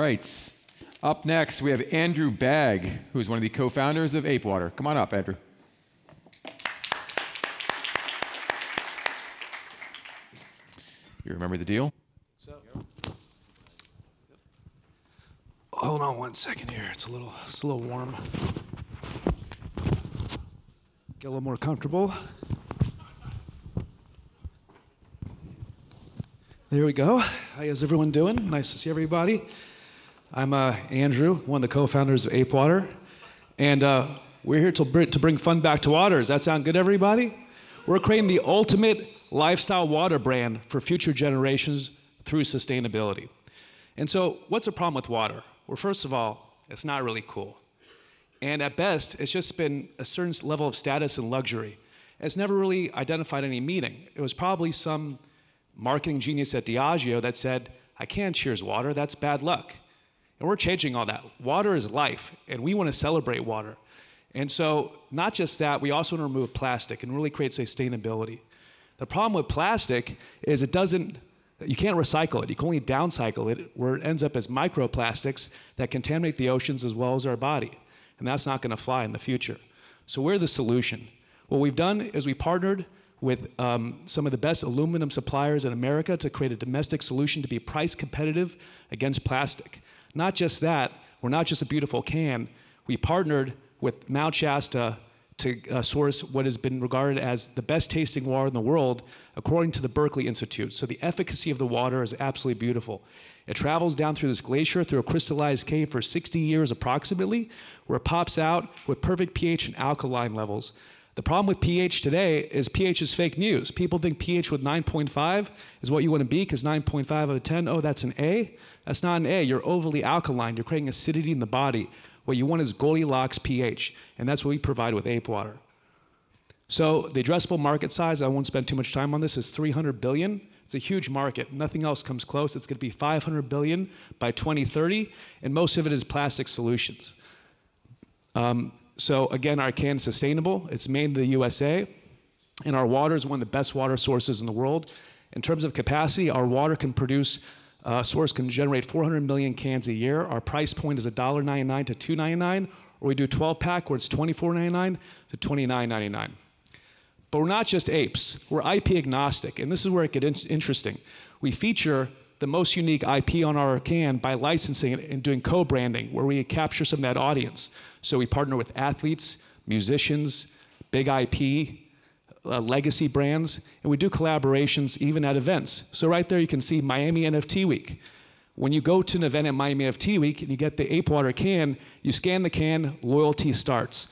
Right. Up next, we have Andrew Bagg, who's one of the co founders of ApeWater. Come on up, Andrew. You remember the deal? So, hold on one second here. It's a little, it's a little warm. Get a little more comfortable. There we go. How is everyone doing? Nice to see everybody. I'm uh, Andrew, one of the co-founders of ApeWater, and uh, we're here to, br- to bring fun back to water. Does that sound good, everybody? We're creating the ultimate lifestyle water brand for future generations through sustainability. And so, what's the problem with water? Well, first of all, it's not really cool. And at best, it's just been a certain level of status and luxury. It's never really identified any meaning. It was probably some marketing genius at Diageo that said, I can't cheers water, that's bad luck. And we're changing all that. Water is life, and we want to celebrate water. And so, not just that, we also want to remove plastic and really create sustainability. The problem with plastic is it doesn't, you can't recycle it. You can only downcycle it, where it ends up as microplastics that contaminate the oceans as well as our body. And that's not going to fly in the future. So, we're the solution. What we've done is we partnered with um, some of the best aluminum suppliers in America to create a domestic solution to be price competitive against plastic. Not just that, we're not just a beautiful can, we partnered with Mount Shasta to uh, source what has been regarded as the best tasting water in the world, according to the Berkeley Institute. So the efficacy of the water is absolutely beautiful. It travels down through this glacier through a crystallized cave for 60 years approximately, where it pops out with perfect pH and alkaline levels. The problem with pH today is pH is fake news. People think pH with 9.5 is what you want to be because 9.5 out of 10, oh, that's an A. That's not an A. You're overly alkaline. You're creating acidity in the body. What you want is Goldilocks pH, and that's what we provide with ApeWater. So the addressable market size, I won't spend too much time on this, is 300 billion. It's a huge market. Nothing else comes close. It's going to be 500 billion by 2030, and most of it is plastic solutions. Um, so again, our can is sustainable. It's made in the USA, and our water is one of the best water sources in the world. In terms of capacity, our water can produce uh, source can generate 400 million cans a year. Our price point is $1.99 to $2.99, or we do 12 pack where it's $24.99 to $29.99. But we're not just apes, we're IP agnostic, and this is where it gets in interesting. We feature the most unique IP on our can by licensing it and doing co branding, where we capture some of that audience. So we partner with athletes, musicians, big IP, uh, legacy brands, and we do collaborations even at events. So right there you can see Miami NFT Week. When you go to an event at Miami NFT Week and you get the ApeWater can, you scan the can, loyalty starts.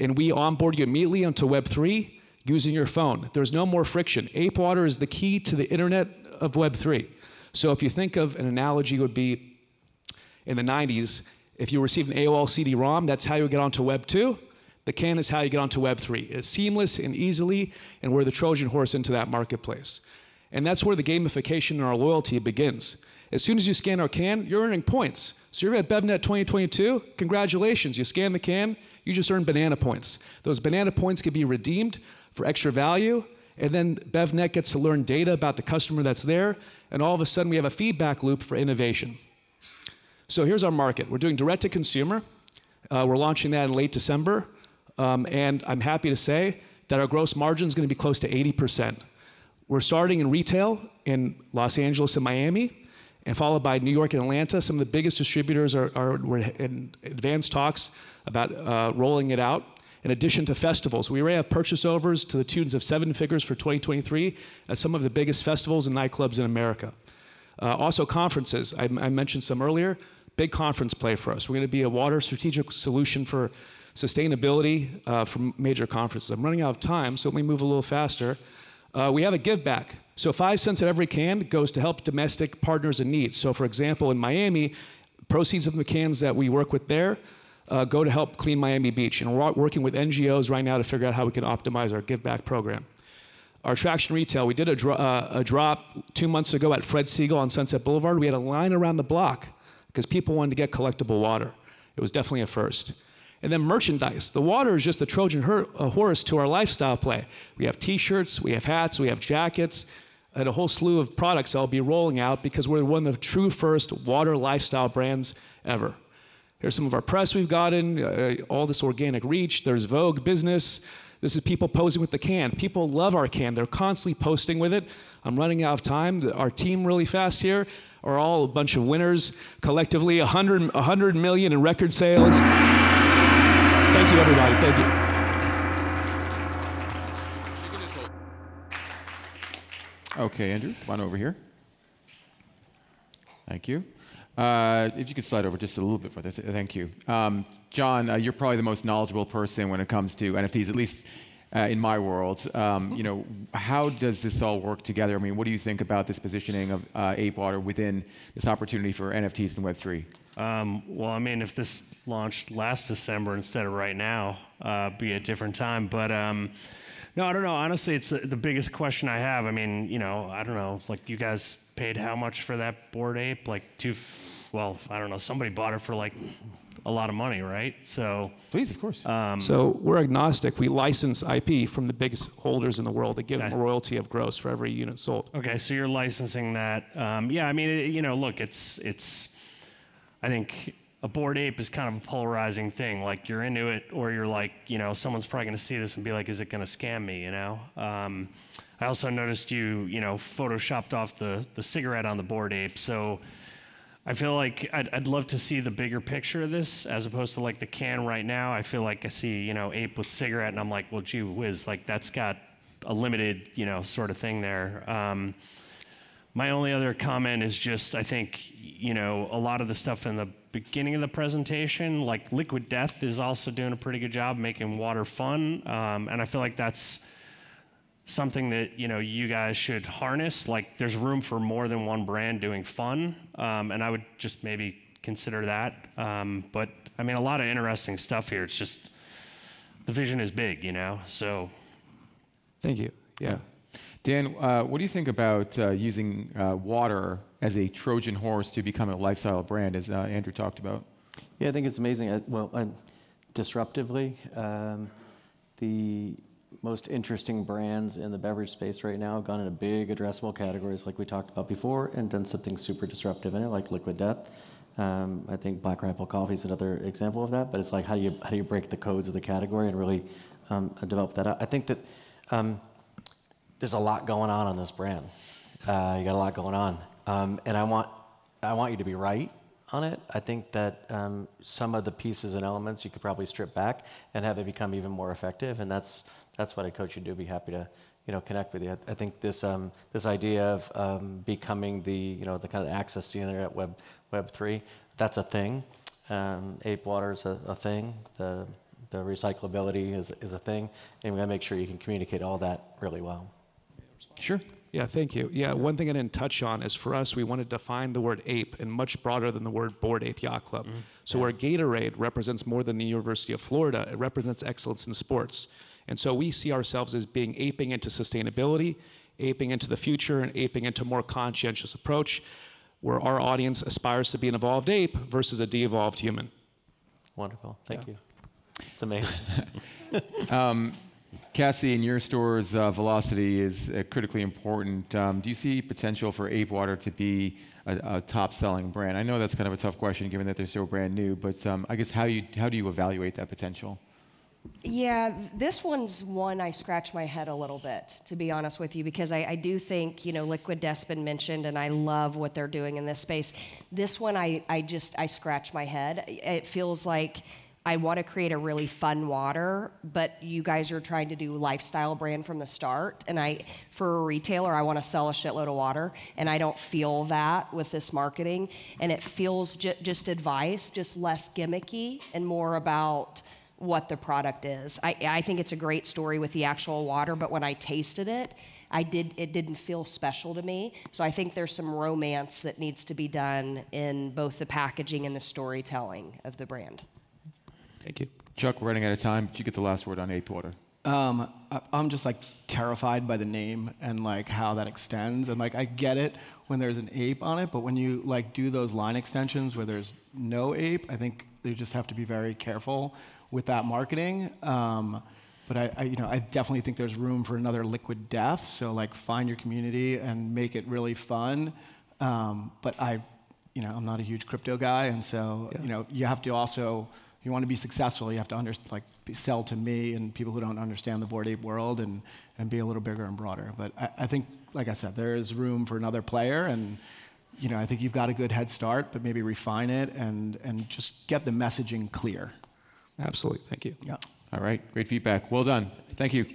And we onboard you immediately onto Web3 using your phone. There's no more friction. ApeWater is the key to the internet of Web3. So if you think of an analogy would be in the 90s, if you received an AOL CD-ROM, that's how you get onto Web 2. The can is how you get onto Web 3. It's seamless and easily, and we're the Trojan horse into that marketplace. And that's where the gamification and our loyalty begins. As soon as you scan our can, you're earning points. So you're at BevNet 2022, congratulations. You scan the can, you just earn banana points. Those banana points can be redeemed for extra value, and then BevNet gets to learn data about the customer that's there, and all of a sudden we have a feedback loop for innovation. So here's our market. We're doing direct to consumer. Uh, we're launching that in late December. Um, and I'm happy to say that our gross margin is going to be close to 80%. We're starting in retail in Los Angeles and Miami, and followed by New York and Atlanta. Some of the biggest distributors are, are in advanced talks about uh, rolling it out. In addition to festivals, we already have purchase overs to the tunes of seven figures for 2023 at some of the biggest festivals and nightclubs in America. Uh, also, conferences. I, I mentioned some earlier. Big conference play for us. We're going to be a water strategic solution for sustainability uh, from major conferences. I'm running out of time, so let me move a little faster. Uh, we have a give back. So five cents of every can goes to help domestic partners in need. So for example, in Miami, proceeds of the cans that we work with there uh, go to help clean Miami Beach. And we're working with NGOs right now to figure out how we can optimize our give back program. Our traction retail, we did a, dro uh, a drop two months ago at Fred Segal on Sunset Boulevard. We had a line around the block because people wanted to get collectible water. It was definitely a first. And then merchandise. The water is just a Trojan horse to our lifestyle play. We have t shirts, we have hats, we have jackets. and a whole slew of products I'll be rolling out because we're one of the true first water lifestyle brands ever. Here's some of our press we've gotten, uh, all this organic reach. There's Vogue Business. This is people posing with the can. People love our can. They're constantly posting with it. I'm running out of time. Our team really fast here are all a bunch of winners. Collectively, 100, 100 million in record sales. Thank you, everybody. Thank you. Okay, Andrew, come on over here. Thank you. Uh, if you could slide over just a little bit further, th- thank you. Um, John, uh, you're probably the most knowledgeable person when it comes to NFTs, at least uh, in my world. Um, you know, how does this all work together? I mean, what do you think about this positioning of uh, Apewater within this opportunity for NFTs and Web3? Um, well, I mean, if this launched last December instead of right now, uh, be a different time. But um, no, I don't know. Honestly, it's the, the biggest question I have. I mean, you know, I don't know. Like, you guys paid how much for that bored ape? Like two, f- well, I don't know. Somebody bought it for like a lot of money, right? So, Please, of course. um, So we're agnostic. We license IP from the biggest holders in the world. to give them a royalty of gross for every unit sold. Okay, so you're licensing that. Um, yeah, I mean, it, you know, look, it's it's. I think a bored ape is kind of a polarizing thing. Like you're into it, or you're like, you know, someone's probably going to see this and be like, "Is it going to scam me?" You know. Um, I also noticed you, you know, photoshopped off the the cigarette on the bored ape. So I feel like I'd, I'd love to see the bigger picture of this as opposed to like the can right now. I feel like I see, you know, ape with cigarette, and I'm like, well, gee whiz, like that's got a limited, you know, sort of thing there. Um, my only other comment is just I think, you know, a lot of the stuff in the beginning of the presentation, like Liquid Death is also doing a pretty good job making water fun. Um, and I feel like that's something that, you know, you guys should harness. Like there's room for more than one brand doing fun. Um, and I would just maybe consider that. Um, but I mean, a lot of interesting stuff here. It's just the vision is big, you know? So Thank you. Yeah. Dan, uh, what do you think about uh, using uh, water as a Trojan horse to become a lifestyle brand, as uh, Andrew talked about? Yeah, I think it's amazing. Uh, Well, uh, disruptively, um, the most interesting brands in the beverage space right now have gone into big addressable categories like we talked about before and done something super disruptive in it, like Liquid Death. Um, I think Black Rifle Coffee is another example of that. But it's like how do you how do you break the codes of the category and really um, develop that out? I think that um, there's a lot going on on this brand. Uh, you got a lot going on, um, and I want I want you to be right on it. I think that um, some of the pieces and elements you could probably strip back and have it become even more effective, and that's that's what I coach you to do. Be happy to you know connect with you. I, I think this um, this idea of um, becoming the you know the kind of access to the internet web web three that's a thing. Um, Ape Water is a, a thing. The the recyclability is, is a thing, and we gotta make sure you can communicate all that really well. Sure. Yeah, thank you. Yeah, one thing I didn't touch on is for us, we want to define the word ape and much broader than the word Bored Ape Yacht Club. Mm-hmm. So where Gatorade represents more than the University of Florida, it represents excellence in sports. And so we see ourselves as being aping into sustainability, aping into the future, and aping into more conscientious approach, where our audience aspires to be an evolved ape versus a de-evolved human. Wonderful. Thank you. It's amazing. Um, Cassie, in your stores, uh, velocity is uh, critically important. Um, do you see potential for Ape Water to be a, a top-selling brand? I know that's kind of a tough question, given that they're so brand new. But um, I guess how you how do you evaluate that potential? Yeah, this one's one I scratch my head a little bit, to be honest with you, because I, I do think, you know, Liquid been mentioned, and I love what they're doing in this space. This one, I, I just, I scratch my head. It feels like I want to create a really fun water, but you guys are trying to do lifestyle brand from the start. And I, for a retailer, I want to sell a shitload of water, and I don't feel that with this marketing. And it feels ju- just advice, just less gimmicky and more about what the product is. I, I think it's a great story with the actual water, but when I tasted it, I did it didn't feel special to me. So I think there's some romance that needs to be done in both the packaging and the storytelling of the brand. Thank you. Chuck, we're running out of time. Did you get the last word on Ape Water? Um, I'm just like terrified by the name and like how that extends. And like I get it when there's an ape on it, but when you like do those line extensions where there's no ape, I think you just have to be very careful with that marketing. Um, but I, I, you know, I definitely think there's room for another liquid death. So like find your community and make it really fun. Um, but I, you know, I'm not a huge crypto guy, and so Yeah. you know, you have to also, you want to be successful, you have to under, like sell to me and people who don't understand the bored ape world, and and be a little bigger and broader. But I, I think, like I said, there is room for another player, and you know, I think you've got a good head start, but maybe refine it and and just get the messaging clear. Absolutely. Thank you. Yeah. All right, great feedback. Well done. Thank you.